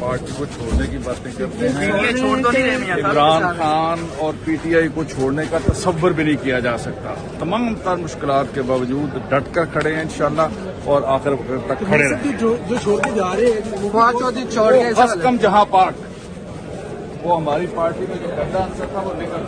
Party को छोड़ने की बातें करते हैं नहीं इमरान खान और पीटीआई को छोड़ने का तस्वर भी नहीं किया जा सकता। तमाम तर मुश्किल के बावजूद डट कर खड़े हैं इंशाल्लाह और आखिर तक खड़े तो रहें। जो जो छोड़ के जा रहे हैं कम जहाँ पार्क वो हमारी पार्टी में जो गड्ढा आंसर था वो निकल